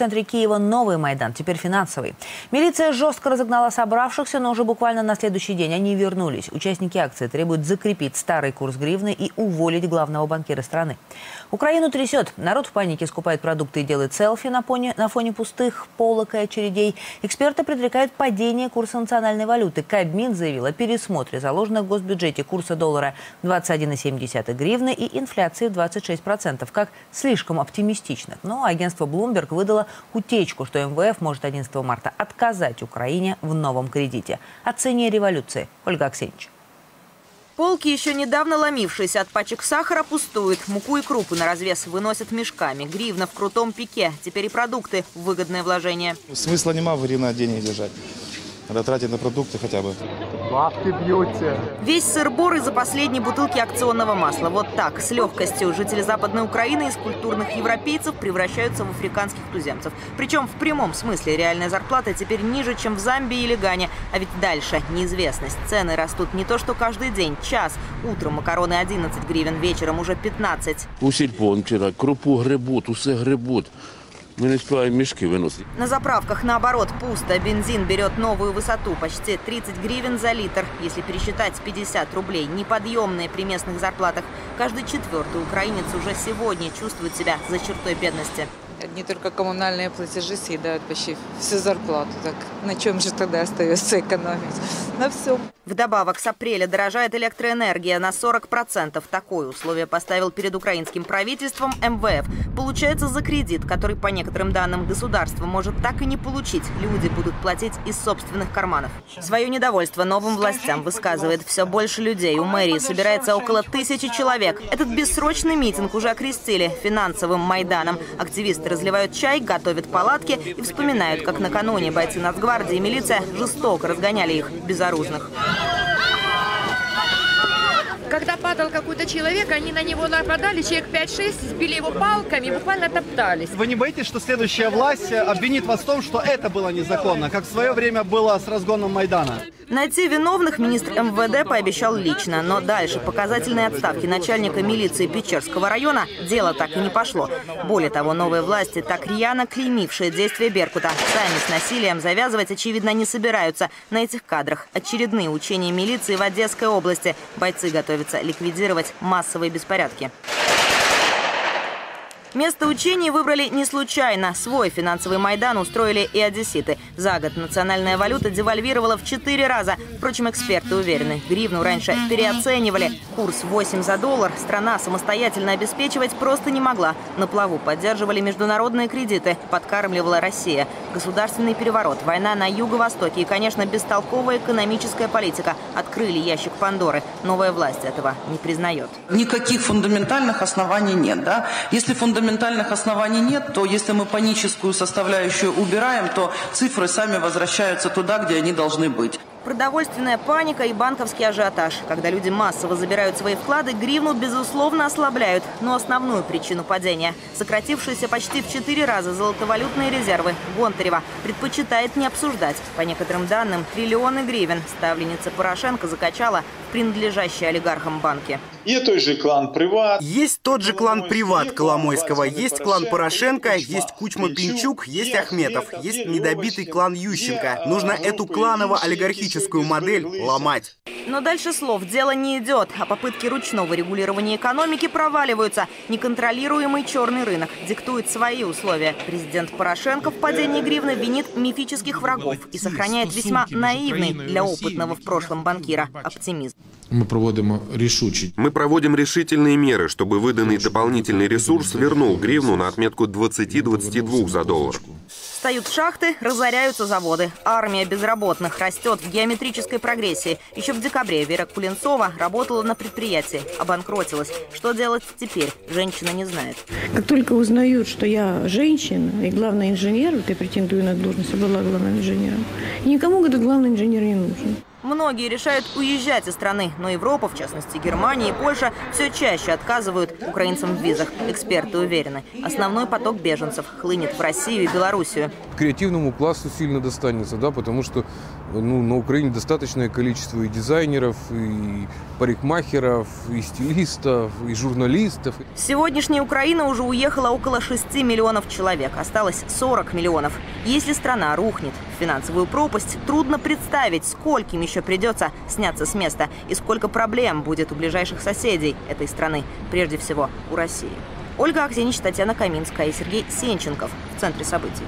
центре Киева новый Майдан, теперь финансовый. Милиция жестко разогнала собравшихся, но уже буквально на следующий день они вернулись. Участники акции требуют закрепить старый курс гривны и уволить главного банкира страны. Украину трясет. Народ в панике скупает продукты и делает селфи на фоне, на фоне пустых полок и очередей. Эксперты предрекают падение курса национальной валюты. Кабмин заявил о пересмотре заложенных в госбюджете курса доллара 21,7 гривны и инфляции в 26%, как слишком оптимистичных. Но агентство Bloomberg выдало утечку, что МВФ может 11 марта отказать Украине в новом кредите. О цене революции. Ольга Аксенич. Полки, еще недавно ломившиеся от пачек сахара, пустуют. Муку и крупы на развес выносят мешками. Гривна в крутом пике. Теперь и продукты – выгодное вложение. Смысла нема в гривна денег держать. Надо тратить на продукты хотя бы. Бабки бьете. Весь сыр-бор из-за последней бутылки акционного масла. Вот так, с легкостью, жители Западной Украины из культурных европейцев превращаются в африканских туземцев. Причем в прямом смысле реальная зарплата теперь ниже, чем в Замбии или Гане. А ведь дальше неизвестность. Цены растут не то что каждый день, час. Утром макароны 11 гривен, вечером уже 15. У сільпо вчора крупу грибуть, усе грибуть. Ми не співаємо мішки виносити. На заправках, наоборот, пусто. Бензин берет новую высоту – почти 30 гривен за литр. Если пересчитать 50 рублей, неподъемные при местных зарплатах. Каждый четвертый украинец уже сегодня чувствует себя за чертой бедности. Одни только коммунальные платежи съедают почти всю зарплату. Так на чем же тогда остается экономить? На всем. Вдобавок, с апреля дорожает электроэнергия на 40%. Такое условие поставил перед украинским правительством МВФ. Получается, за кредит, который, по некоторым данным, государство может так и не получить, люди будут платить из собственных карманов. Свое недовольство новым властям высказывает все больше людей. У мэрии собирается около тысячи человек. Этот бессрочный митинг уже окрестили финансовым Майданом. Активисты разливают чай, готовят палатки и вспоминают, как накануне бойцы Нацгвардии и милиция жестоко разгоняли их, безоружных. Когда падал какой-то человек, они на него нападали, человек 5-6, сбили его палками, буквально топтались. Вы не боитесь, что следующая власть обвинит вас в том, что это было незаконно, как в свое время было с разгоном Майдана? Найти виновных министр МВД пообещал лично, но дальше показательные отставки начальника милиции Печерского района дело так и не пошло. Более того, новые власти, так рьяно клеймившие действия Беркута, сами с насилием завязывать, очевидно, не собираются. На этих кадрах очередные учения милиции в Одесской области. Бойцы готовятся ликвидировать массовые беспорядки. Место учений выбрали не случайно. Свой финансовый Майдан устроили и одесситы. За год национальная валюта девальвировала в четыре раза. Впрочем, эксперты уверены, гривну раньше переоценивали. Курс 8 за доллар страна самостоятельно обеспечивать просто не могла. На плаву поддерживали международные кредиты, подкармливала Россия. Государственный переворот, война на Юго-Востоке и, конечно, бестолковая экономическая политика открыли ящик Пандоры. Новая власть этого не признает. Никаких фундаментальных оснований нет. Да? Если фундаментальных оснований нет, то если мы паническую составляющую убираем, то цифры сами возвращаются туда, где они должны быть. Продовольственная паника и банковский ажиотаж. Когда люди массово забирают свои вклады, гривну, безусловно, ослабляют. Но основную причину падения – сократившиеся почти в четыре раза золотовалютные резервы Гонтарева предпочитает не обсуждать. По некоторым данным, триллионы гривен ставленница Порошенко закачала принадлежащие олигархам банки. Є той же клан Приват. Есть тот же клан Приват Коломойского, есть клан Порошенко, есть Кучма-Пинчук, есть Ахметов, есть недобитый клан Ющенко. Нужно эту кланово-олигархическую модель ломать. Но дальше слов дело не идет, а попытки ручного регулирования экономики проваливаются. Неконтролируемый черный рынок диктует свои условия. Президент Порошенко в падении гривны винит мифических врагов и сохраняет весьма наивный для опытного в прошлом банкира оптимизм. Мы проводим. Мы проводим решительные меры, чтобы выданный дополнительный ресурс вернул гривну на отметку 20-22 за доллар. Встают шахты, разоряются заводы. Армия безработных растет в геометрической прогрессии. Еще в декабре Вера Кулинцова работала на предприятии, обанкротилась. Что делать теперь, женщина не знает. Как только узнают, что я женщина и главный инженер, вот я претендую на должность, я была главным инженером, никому этот главный инженер не нужен. Многие решают уезжать из страны, но Европа, в частности Германия и Польша, все чаще отказывают украинцам в визах. Эксперты уверены, основной поток беженцев хлынет в Россию и Белоруссию. Креативному классу сильно достанется, да, потому что ну, на Украине достаточное количество и дизайнеров, и парикмахеров, и стилистов, и журналистов. С сегодняшней Украины уже уехало около 6 миллионов человек. Осталось 40 миллионов. Если страна рухнет финансовую пропасть, трудно представить, скольким еще придется сняться с места и сколько проблем будет у ближайших соседей этой страны, прежде всего у России. Ольга Аксенич, Татьяна Каминская и Сергей Сенченков в центре событий.